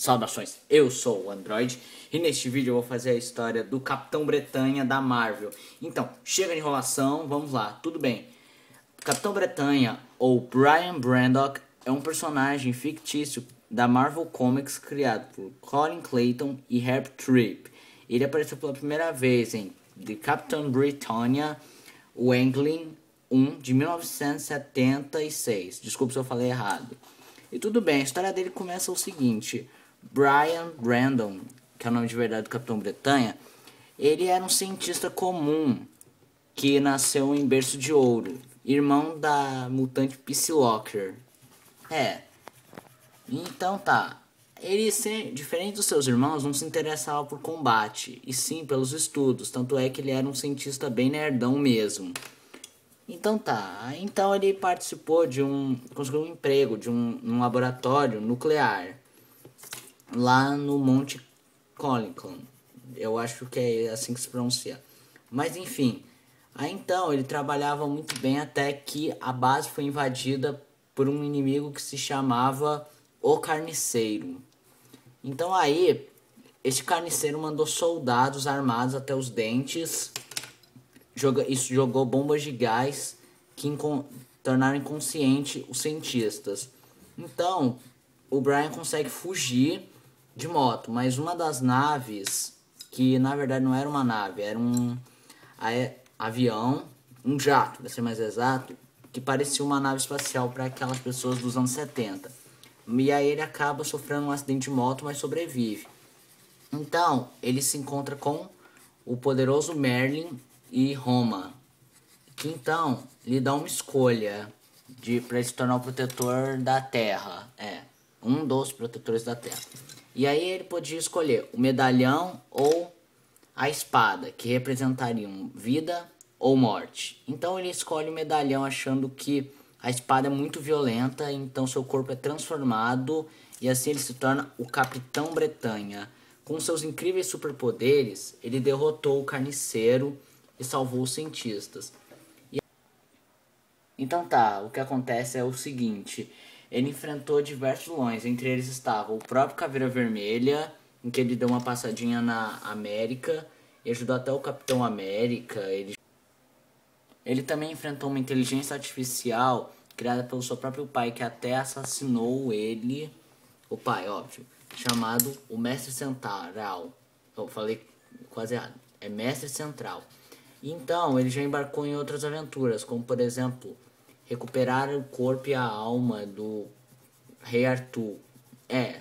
Saudações, eu sou o Android e neste vídeo eu vou fazer a história do Capitão Bretanha da Marvel. Então, chega de enrolação, vamos lá, tudo bem. Capitão Bretanha, ou Brian Braddock, é um personagem fictício da Marvel Comics criado por Colin Clayton e Herb Tripp. Ele apareceu pela primeira vez em The Captain Britannia Wangling 1 de 1976. Desculpe se eu falei errado. E tudo bem, a história dele começa o seguinte. Brian Brandon, que é o nome de verdade do Capitão Bretanha, ele era um cientista comum que nasceu em berço de ouro, irmão da mutante Psylocke. É. Então tá. Ele, diferente dos seus irmãos, não se interessava por combate, e sim pelos estudos, tanto é que ele era um cientista bem nerdão mesmo. Então tá, então ele participou de um, conseguiu um emprego de um, um laboratório nuclear lá no Monte Collincon. Eu acho que é assim que se pronuncia. Mas enfim, aí então ele trabalhava muito bem até que a base foi invadida por um inimigo que se chamava o Carniceiro. Então aí, esse carniceiro mandou soldados armados até os dentes. Joga, isso jogou bombas de gás que incon, tornaram inconsciente os cientistas. Então, o Brian consegue fugir de moto, mas uma das naves, que na verdade não era uma nave, era um avião, um jato, para ser mais exato, que parecia uma nave espacial para aquelas pessoas dos anos 70. E aí ele acaba sofrendo um acidente de moto, mas sobrevive. Então, ele se encontra com o poderoso Merlin e Roma, que então lhe dá uma escolha de para se tornar o protetor da Terra. É, um dos protetores da Terra. E aí ele podia escolher o medalhão ou a espada, que representariam vida ou morte. Então ele escolhe o medalhão achando que a espada é muito violenta, então seu corpo é transformado e assim ele se torna o Capitão Bretanha. Com seus incríveis superpoderes, ele derrotou o carniceiro e salvou os cientistas. E... Então tá, o que acontece é o seguinte, ele enfrentou diversos vilões, entre eles estava o próprio Caveira Vermelha, em que ele deu uma passadinha na América e ajudou até o Capitão América. Ele, ele também enfrentou uma inteligência artificial criada pelo seu próprio pai, que até assassinou ele, o pai, óbvio, chamado o Mestre Central. Eu falei quase errado. É Mestre Central. Então, ele já embarcou em outras aventuras, como por exemplo recuperar o corpo e a alma do rei Arthur. É.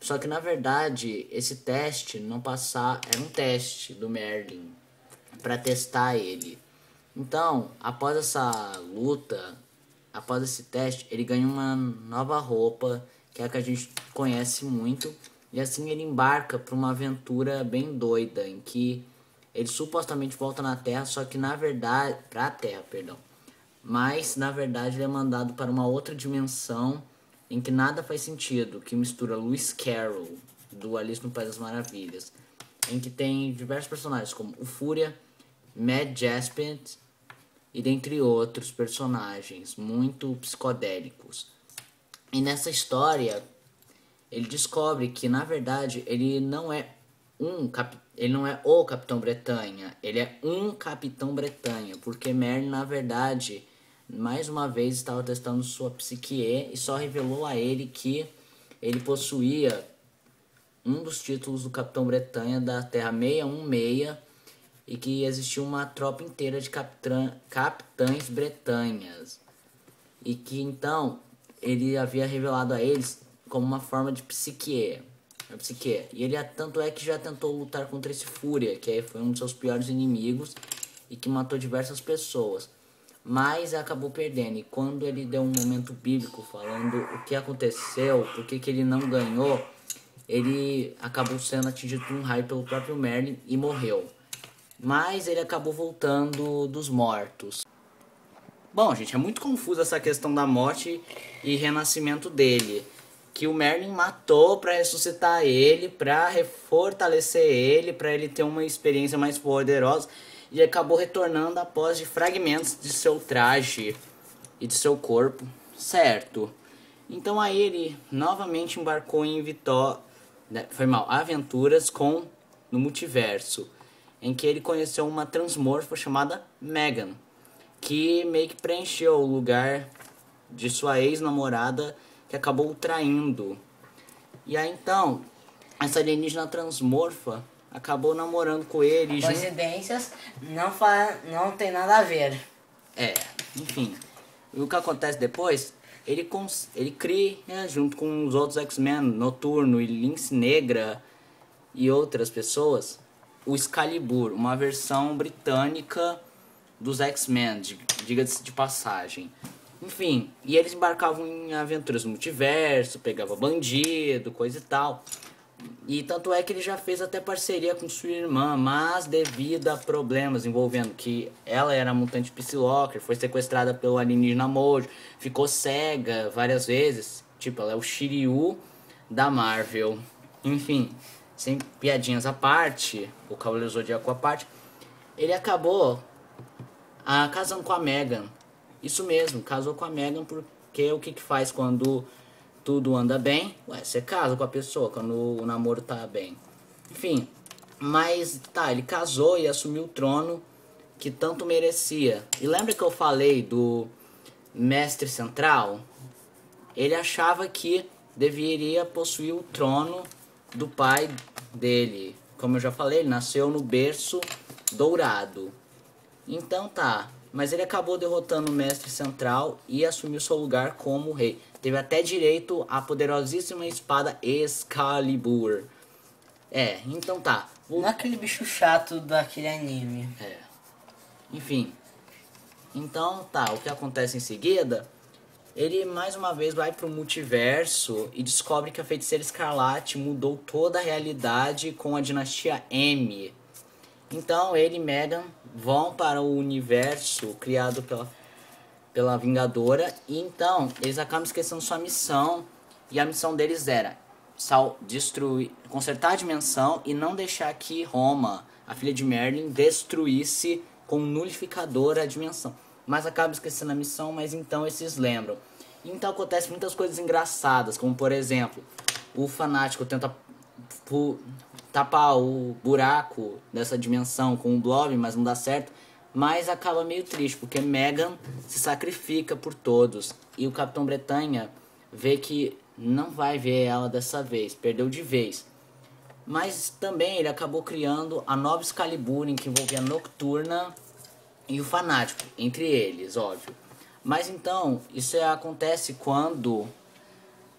Só que na verdade, esse teste não passar era um teste do Merlin para testar ele. Então, após essa luta, após esse teste, ele ganha uma nova roupa, que é a que a gente conhece muito, e assim ele embarca para uma aventura bem doida em que ele supostamente volta na Terra, só que na verdade, para a Terra, perdão mas na verdade ele é mandado para uma outra dimensão em que nada faz sentido, que mistura Lewis Carroll do Alice no País das Maravilhas, em que tem diversos personagens como o Fúria, Mad Jaspet e dentre outros personagens muito psicodélicos. E nessa história ele descobre que na verdade ele não é um ele não é o Capitão Bretanha, ele é um Capitão Bretanha, porque Merlin na verdade mais uma vez estava testando sua psique e só revelou a ele que ele possuía um dos títulos do Capitão Bretanha da Terra 616 e que existia uma tropa inteira de capitã, capitães bretanhas e que então ele havia revelado a eles como uma forma de psique, psique. E ele tanto é que já tentou lutar contra esse Fúria, que foi um dos seus piores inimigos e que matou diversas pessoas mas acabou perdendo. E quando ele deu um momento bíblico falando o que aconteceu, por que, que ele não ganhou, ele acabou sendo atingido por um raio pelo próprio Merlin e morreu. Mas ele acabou voltando dos mortos. Bom, gente, é muito confusa essa questão da morte e renascimento dele. Que o Merlin matou para ressuscitar ele, para refortalecer ele, para ele ter uma experiência mais poderosa e acabou retornando após de fragmentos de seu traje e de seu corpo, certo? Então aí ele novamente embarcou em Vitó né, foi mal, aventuras com no multiverso, em que ele conheceu uma transmorfa chamada Megan, que meio que preencheu o lugar de sua ex-namorada que acabou o traindo. E aí então, essa alienígena transmorfa acabou namorando com ele. Coincidências não, fa... não tem nada a ver. É, enfim. E o que acontece depois? Ele, cons... ele cria, né, junto com os outros X-Men, Noturno e Lynx Negra e outras pessoas, o Excalibur, uma versão britânica dos X-Men, diga-se de passagem. Enfim, e eles embarcavam em aventuras no multiverso, pegava bandido, coisa e tal. E tanto é que ele já fez até parceria com sua irmã, mas devido a problemas envolvendo que ela era mutante Psylocke, foi sequestrada pelo alienígena Mojo, ficou cega várias vezes. Tipo, ela é o Shiryu da Marvel. Enfim, sem piadinhas à parte, o Cavaleiro Zodíaco à parte, ele acabou ah, casando com a Megan. Isso mesmo, casou com a Megan porque o que, que faz quando tudo anda bem? Ué, você casa com a pessoa quando o namoro tá bem. Enfim, mas tá, ele casou e assumiu o trono que tanto merecia. E lembra que eu falei do mestre central? Ele achava que deveria possuir o trono do pai dele. Como eu já falei, ele nasceu no berço dourado. Então tá, mas ele acabou derrotando o mestre central e assumiu seu lugar como rei. Teve até direito à poderosíssima espada Excalibur. É, então tá. O- Não é aquele bicho chato daquele anime. é. Enfim. Então, tá, o que acontece em seguida? Ele mais uma vez vai pro multiverso e descobre que a feiticeira escarlate mudou toda a realidade com a dinastia M. Então, ele e Megan vão para o universo criado pela, pela Vingadora e então eles acabam esquecendo sua missão e a missão deles era sal, destruir, consertar a dimensão e não deixar que Roma, a filha de Merlin, destruísse com um nulificador a dimensão. Mas acaba esquecendo a missão, mas então esses lembram. Então acontece muitas coisas engraçadas, como por exemplo, o fanático tenta tapar o buraco dessa dimensão com um blob, mas não dá certo. Mas acaba meio triste, porque Megan se sacrifica por todos. E o Capitão Bretanha vê que não vai ver ela dessa vez, perdeu de vez. Mas também ele acabou criando a nova Excalibur, em que envolvia a Nocturna e o Fanático, entre eles, óbvio. Mas então, isso é- acontece quando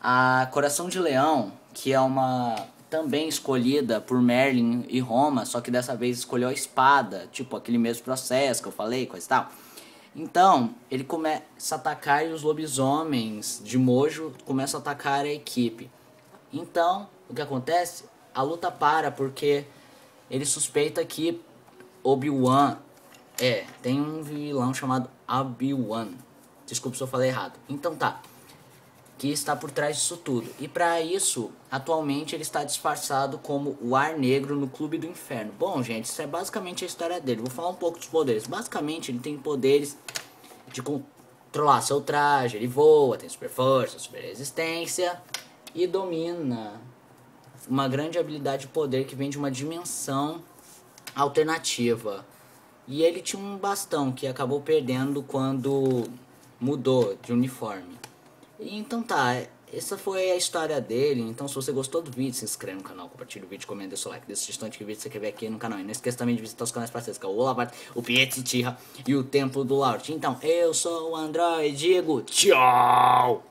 a Coração de Leão, que é uma também escolhida por Merlin e Roma, só que dessa vez escolheu a espada, tipo aquele mesmo processo que eu falei, coisa e tal. Então, ele começa a atacar e os lobisomens de Mojo começam a atacar a equipe. Então, o que acontece? A luta para porque ele suspeita que Obi-Wan é, tem um vilão chamado Obi-Wan. Desculpa se eu falei errado. Então tá. Que está por trás disso tudo. E para isso, atualmente ele está disfarçado como o Ar Negro no Clube do Inferno. Bom, gente, isso é basicamente a história dele. Vou falar um pouco dos poderes. Basicamente, ele tem poderes de controlar seu traje, ele voa, tem super força, super resistência e domina uma grande habilidade de poder que vem de uma dimensão alternativa. E ele tinha um bastão que acabou perdendo quando mudou de uniforme. Então tá, essa foi a história dele. Então se você gostou do vídeo, se inscreve no canal, compartilha o vídeo, comenta, o like, deixa sugestão de que vídeo você quer ver aqui no canal. E não esqueça também de visitar os canais parceiros, que é o Olavart, o Pietzi Tirra e o Templo do Laurt. Então, eu sou o Android, digo tchau!